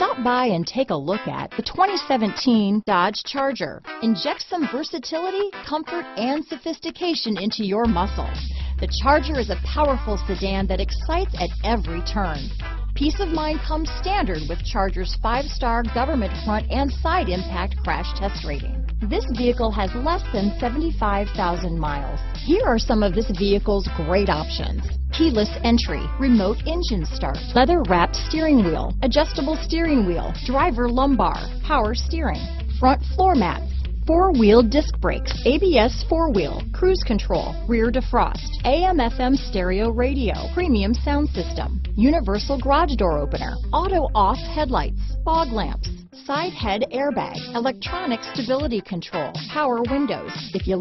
Stop by and take a look at the 2017 Dodge Charger. Inject some versatility, comfort, and sophistication into your muscle. The Charger is a powerful sedan that excites at every turn. Peace of mind comes standard with Charger's five-star government front and side impact crash test rating. This vehicle has less than 75,000 miles. Here are some of this vehicle's great options. Keyless entry, remote engine start, leather wrapped steering wheel, adjustable steering wheel, driver lumbar, power steering, front floor mats, four-wheel disc brakes, ABS four-wheel, cruise control, rear defrost, AM FM stereo radio, premium sound system, universal garage door opener, auto off headlights, fog lamps, side head airbag, electronic stability control, power windows. If you